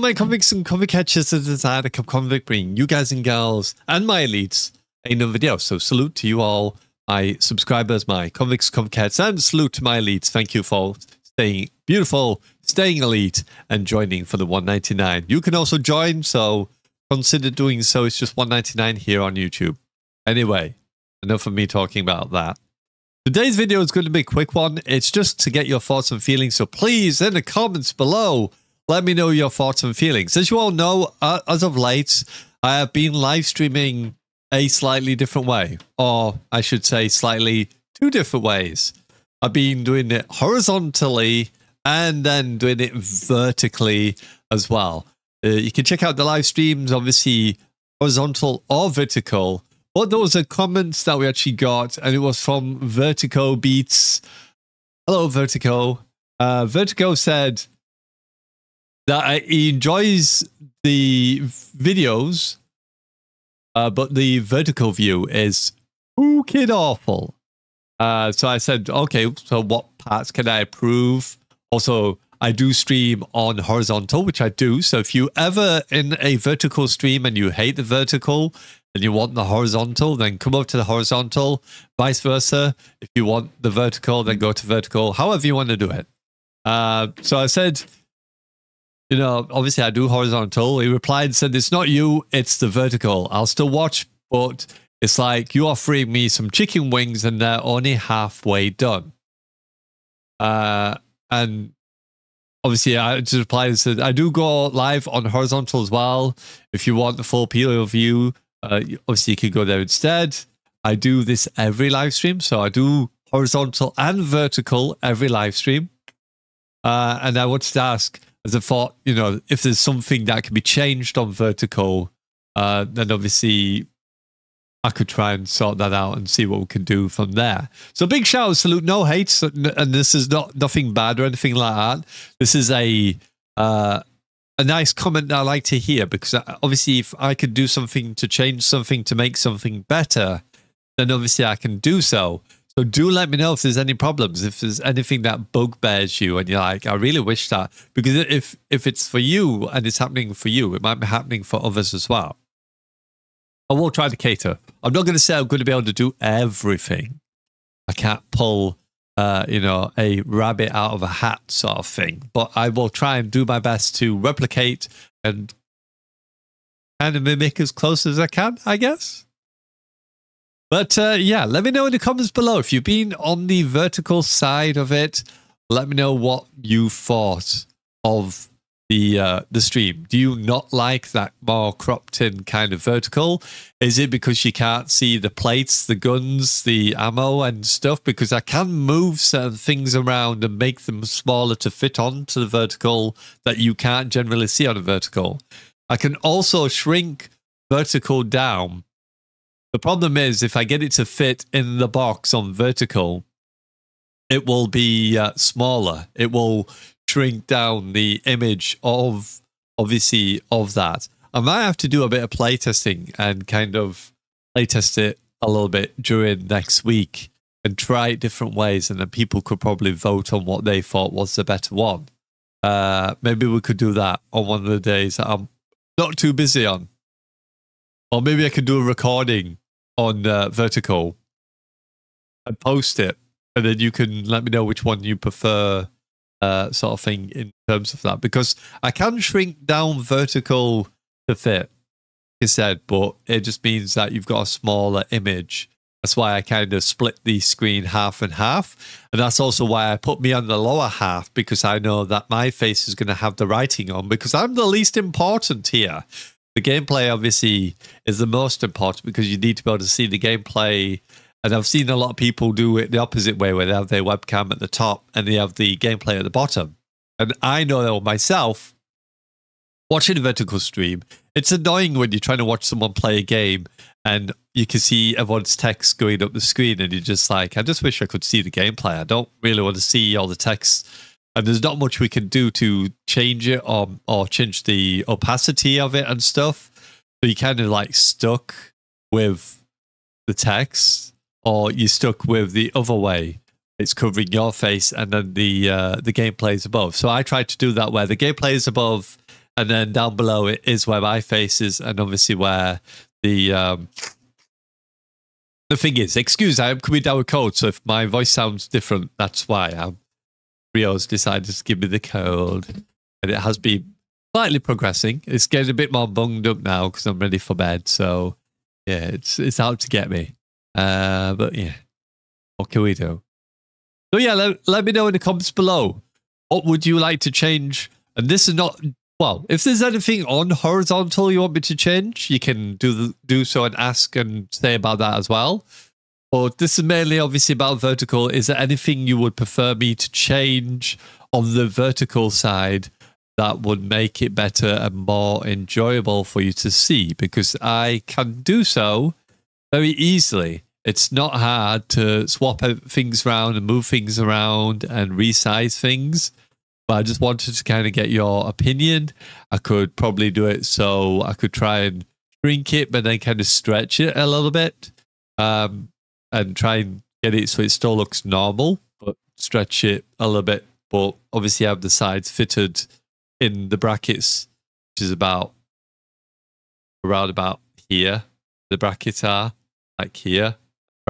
my convicts and convict catchers that desire to Kappa Convict bring you guys and girls and my elites another video. So salute to you all, my subscribers, my convicts, convict cats, and salute to my elites. Thank you for staying beautiful, staying elite, and joining for the 199. You can also join, so consider doing so. It's just 199 here on YouTube. Anyway, enough of me talking about that. Today's video is going to be a quick one. It's just to get your thoughts and feelings. So please, in the comments below, let me know your thoughts and feelings. As you all know, uh, as of late, I have been live streaming a slightly different way, or I should say, slightly two different ways. I've been doing it horizontally and then doing it vertically as well. Uh, you can check out the live streams, obviously horizontal or vertical. But those are comments that we actually got, and it was from Vertigo Beats. Hello, Vertigo. Uh, Vertigo said that he enjoys the videos, uh, but the vertical view is kid awful. Uh, so I said, okay, so what parts can I improve? Also, I do stream on horizontal, which I do. So if you ever in a vertical stream and you hate the vertical and you want the horizontal, then come over to the horizontal. Vice versa. If you want the vertical, then go to vertical. However you want to do it. Uh, so I said, you know, obviously I do horizontal. He replied and said, it's not you, it's the vertical. I'll still watch, but it's like you are offering me some chicken wings and they're only halfway done. Uh, and obviously I just replied and said I do go live on horizontal as well. If you want the full PO view, uh, obviously you could go there instead. I do this every live stream, so I do horizontal and vertical every live stream. Uh, and I wanted to ask, as a thought, you know, if there's something that can be changed on vertical, uh, then obviously I could try and sort that out and see what we can do from there. So big shout out, salute, no hate, and this is not nothing bad or anything like that. This is a uh, a nice comment that I like to hear because uh, obviously if I could do something to change something to make something better, then obviously I can do so. So do let me know if there's any problems, if there's anything that bugbears you, and you're like, I really wish that because if if it's for you and it's happening for you, it might be happening for others as well. I will try to cater. I'm not going to say I'm going to be able to do everything. I can't pull, uh, you know, a rabbit out of a hat sort of thing. But I will try and do my best to replicate and kind of mimic as close as I can, I guess. But uh, yeah, let me know in the comments below if you've been on the vertical side of it. Let me know what you thought of the uh, the stream? Do you not like that more cropped in kind of vertical? Is it because you can't see the plates, the guns, the ammo and stuff? Because I can move certain things around and make them smaller to fit onto the vertical that you can't generally see on a vertical. I can also shrink vertical down. The problem is if I get it to fit in the box on vertical, it will be uh, smaller. It will shrink down the image of obviously of that. I might have to do a bit of playtesting and kind of playtest it a little bit during next week and try it different ways, and then people could probably vote on what they thought was the better one. Uh, maybe we could do that on one of the days that I'm not too busy on, or maybe I could do a recording on uh, Vertical and post it, and then you can let me know which one you prefer uh, sort of thing in terms of that because I can shrink down vertical to fit, he said, but it just means that you've got a smaller image. That's why I kind of split the screen half and half. And that's also why I put me on the lower half because I know that my face is going to have the writing on because I'm the least important here. The gameplay obviously is the most important because you need to be able to see the gameplay and I've seen a lot of people do it the opposite way, where they have their webcam at the top and they have the gameplay at the bottom. And I know that myself, watching a vertical stream, it's annoying when you're trying to watch someone play a game and you can see everyone's text going up the screen and you're just like, I just wish I could see the gameplay. I don't really want to see all the text. And there's not much we can do to change it or, or change the opacity of it and stuff. So you're kind of like stuck with the text or you're stuck with the other way. It's covering your face and then the uh, the gameplay is above. So I tried to do that where the gameplay is above and then down below it is where my face is, and obviously where the um, the thing is. Excuse, I am coming down with cold, so if my voice sounds different, that's why. I'm Rio's decided to give me the cold, and it has been slightly progressing. It's getting a bit more bunged up now because I'm ready for bed. So yeah, it's it's out to get me. Uh, but yeah, what can we do? So yeah, let, let me know in the comments below. What would you like to change? And this is not well. If there's anything on horizontal you want me to change, you can do the, do so and ask and say about that as well. But this is mainly obviously about vertical. Is there anything you would prefer me to change on the vertical side that would make it better and more enjoyable for you to see? Because I can do so very easily. It's not hard to swap out things around and move things around and resize things. But I just wanted to kind of get your opinion. I could probably do it so I could try and shrink it, but then kind of stretch it a little bit um, and try and get it so it still looks normal, but stretch it a little bit. But obviously, have the sides fitted in the brackets, which is about around about here. The brackets are like here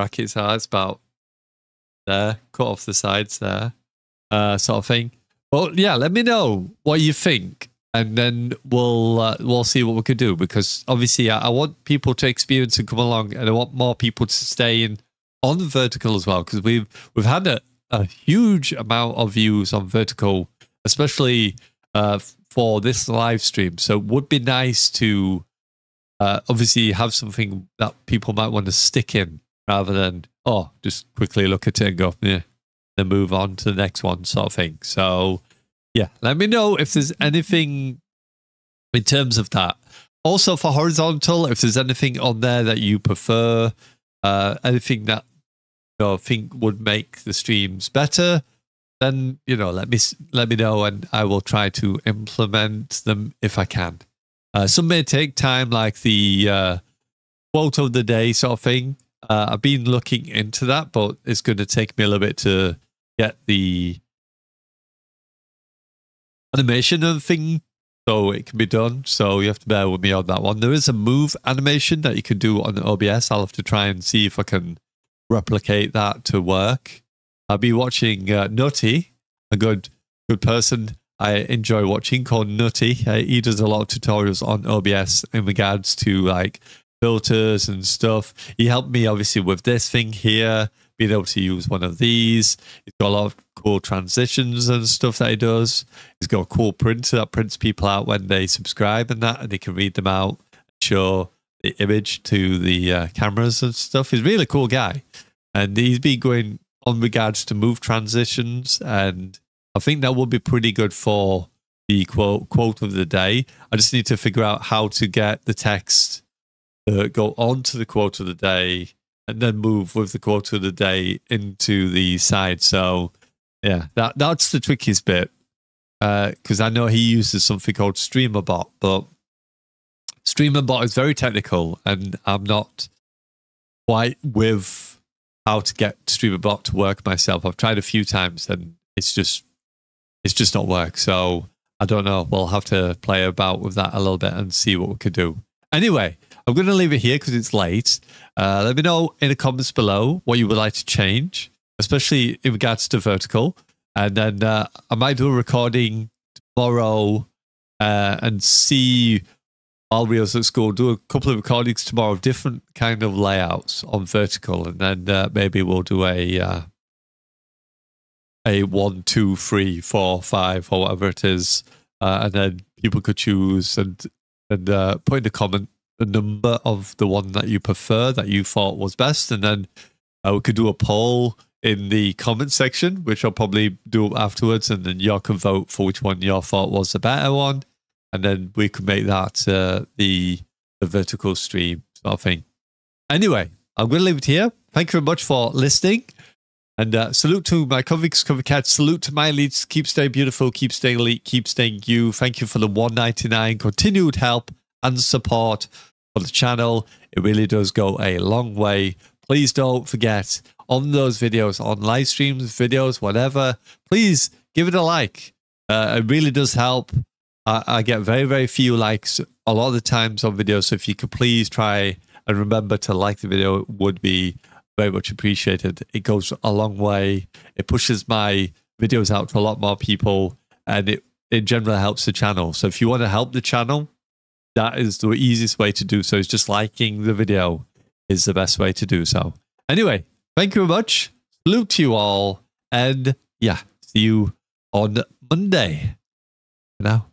brackets are. It's about there, cut off the sides there, uh, sort of thing. But yeah, let me know what you think, and then we'll uh, we'll see what we can do. Because obviously, I, I, want people to experience and come along, and I want more people to stay in on vertical as well. Because we've we've had a, a huge amount of views on vertical, especially uh, for this live stream. So it would be nice to uh, obviously have something that people might want to stick in rather than oh just quickly look at it and go yeah then move on to the next one sort of thing so yeah let me know if there's anything in terms of that also for horizontal if there's anything on there that you prefer uh anything that know think would make the streams better then you know let me let me know and i will try to implement them if i can uh, some may take time like the uh, quote of the day sort of thing uh, I've been looking into that, but it's going to take me a little bit to get the animation and thing so it can be done. So you have to bear with me on that one. There is a move animation that you can do on OBS. I'll have to try and see if I can replicate that to work. I'll be watching uh, Nutty, a good good person I enjoy watching called Nutty. Uh, he does a lot of tutorials on OBS in regards to like filters and stuff. He helped me obviously with this thing here, being able to use one of these. He's got a lot of cool transitions and stuff that he does. He's got a cool printer that prints people out when they subscribe and that, and they can read them out, show the image to the uh, cameras and stuff. He's a really cool guy. And he's been going on regards to move transitions, and I think that would be pretty good for the quote quote of the day. I just need to figure out how to get the text uh, go on to the quote of the day and then move with the quote of the day into the side. So yeah, that that's the trickiest bit because uh, I know he uses something called StreamerBot, but StreamerBot is very technical, and I'm not quite with how to get StreamerBot to work myself. I've tried a few times, and it's just it's just not work. So I don't know. We'll have to play about with that a little bit and see what we could do. Anyway, I'm going to leave it here because it's late. Uh, let me know in the comments below what you would like to change, especially in regards to vertical. And then uh, I might do a recording tomorrow uh, and see while Rio's at school, do a couple of recordings tomorrow of different kind of layouts on vertical. And then uh, maybe we'll do a uh, a one, two, three, four, five, or whatever it is. Uh, and then people could choose and and put in the comment the number of the one that you prefer that you thought was best, and then uh, we could do a poll in the comment section, which I'll probably do afterwards, and then you all can vote for which one you all thought was the better one, and then we could make that uh, the the vertical stream sort of thing. Anyway, I'm going to leave it here. Thank you very much for listening. And uh, salute to my convicts, cover cats. Salute to my elites. Keep staying beautiful. Keep staying elite. Keep staying you. Thank you for the 199 continued help and support for the channel. It really does go a long way. Please don't forget on those videos, on live streams, videos, whatever, please give it a like. Uh, it really does help. I, I get very, very few likes a lot of the times on videos. So if you could please try and remember to like the video, it would be very much appreciated. It goes a long way. It pushes my videos out to a lot more people and it in general helps the channel. So if you want to help the channel, that is the easiest way to do so. Is just liking the video is the best way to do so. Anyway, thank you very much. Salute to you all. And yeah, see you on Monday. now.